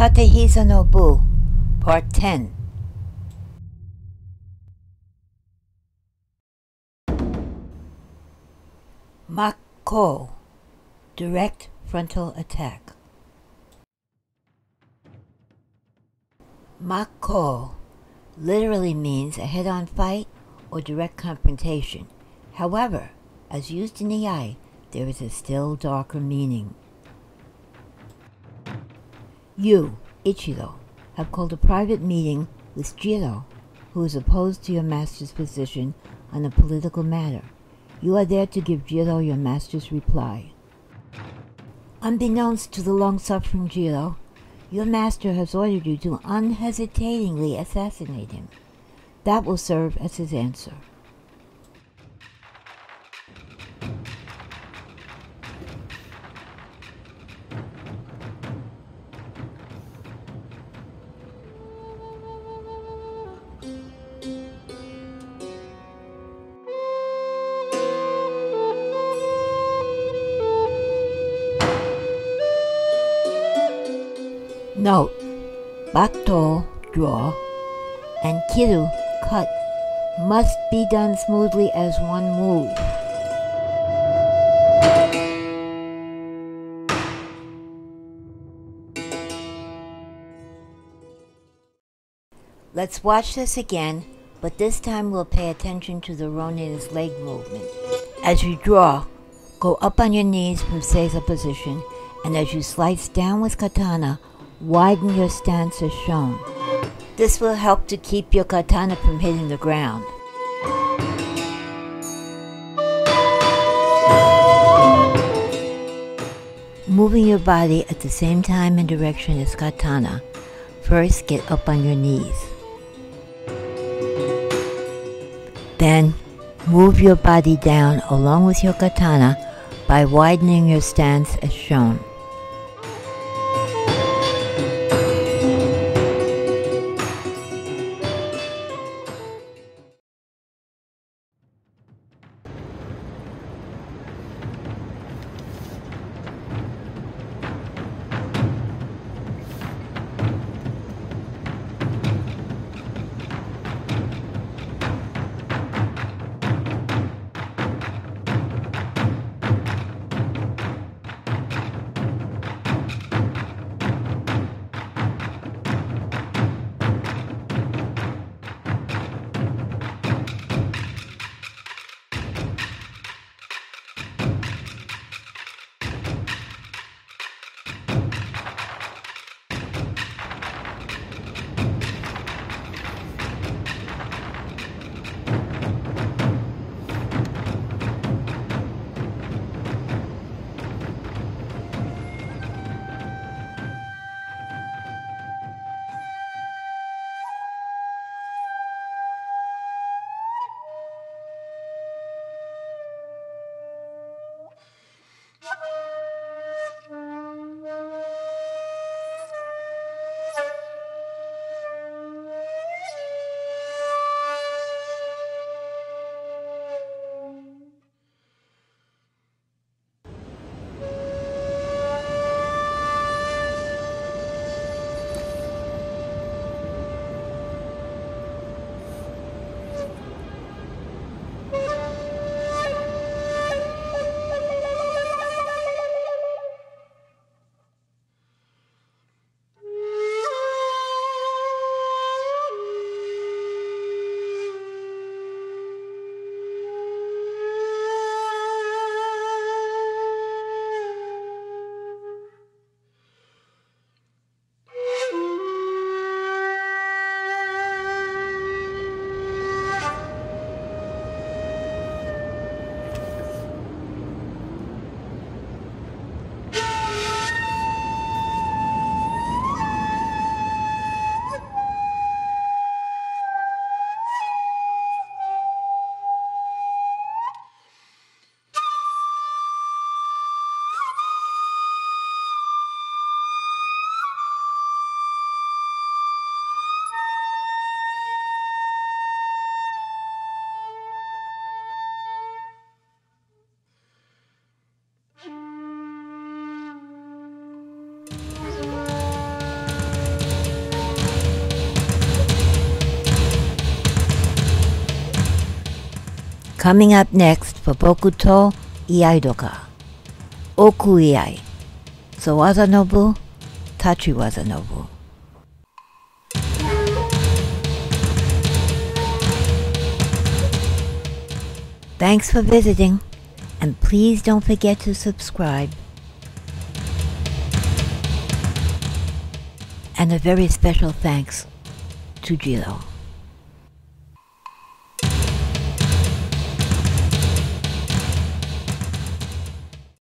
Tatehiza no Bu, Part 10. Makko, Direct Frontal Attack. Makko literally means a head-on fight or direct confrontation. However, as used in the iai, there is a still darker meaning. You, Ichiro, have called a private meeting with Jiro, who is opposed to your master's position on a political matter. You are there to give Jiro your master's reply. Unbeknownst to the long-suffering Jiro, your master has ordered you to unhesitatingly assassinate him. That will serve as his answer. Note, Batto, draw, and Kiru, cut, must be done smoothly as one move. Let's watch this again, but this time we'll pay attention to the Ronin's leg movement. As you draw, go up on your knees from Seiza position, and as you slice down with katana, widen your stance as shown. This will help to keep your katana from hitting the ground. Moving your body at the same time and direction as katana, first get up on your knees. Then move your body down along with your katana by widening your stance as shown. Coming up next for Bokuto Iaidoka. Oku Iai. So Wazanobu, Tachi Waza no Bu. Thanks for visiting, and please don't forget to subscribe. And a very special thanks to Jiro.